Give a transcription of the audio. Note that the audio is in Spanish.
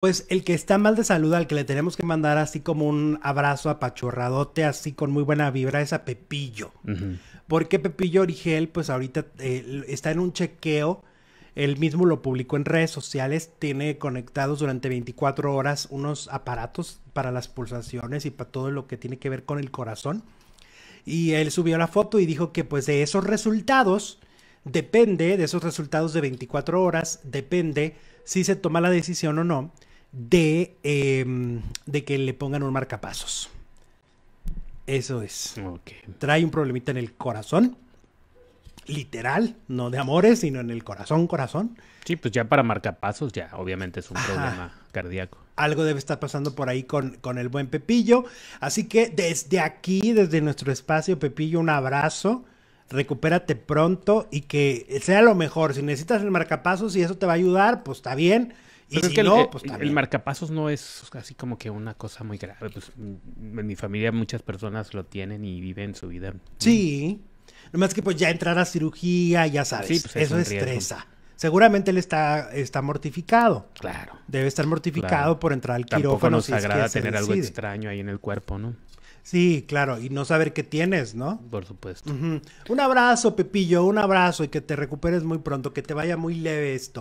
Pues el que está mal de salud, al que le tenemos que mandar así como un abrazo apachurradote, así con muy buena vibra, es a Pepillo. Porque Pepillo Origel, pues ahorita eh, está en un chequeo. Él mismo lo publicó en redes sociales. Tiene conectados durante 24 horas unos aparatos para las pulsaciones y para todo lo que tiene que ver con el corazón. Y él subió la foto y dijo que pues de esos resultados, depende, de esos resultados de 24 horas, depende si se toma la decisión o no de, em, de que le pongan un marcapasos. Eso es. Trae un problemita en el corazón. Literal, no de amores, sino en el corazón, corazón. Sí, pues ya para marcapasos, ya obviamente es un problema cardíaco. Algo debe estar pasando por ahí con, con el buen Pepillo. Así que desde aquí, desde nuestro espacio, Pepillo, un abrazo recupérate pronto y que sea lo mejor. Si necesitas el marcapasos y eso te va a ayudar, pues está bien. Y si que no, el, pues el marcapasos no es así como que una cosa muy grave. Pues en mi familia muchas personas lo tienen y viven su vida. Sí. Nomás que pues ya entrar a cirugía, ya sabes. Pues, eso estresa. Seguramente él está, está mortificado. Claro. Debe estar mortificado por entrar al quirófano. Tampoco nos agrada tener algo extraño ahí en el cuerpo, ¿no? Sí, claro, y no saber qué tienes, ¿no? Por supuesto. Un abrazo, Pepillo, un abrazo y que te recuperes muy pronto, que te vaya muy leve esto.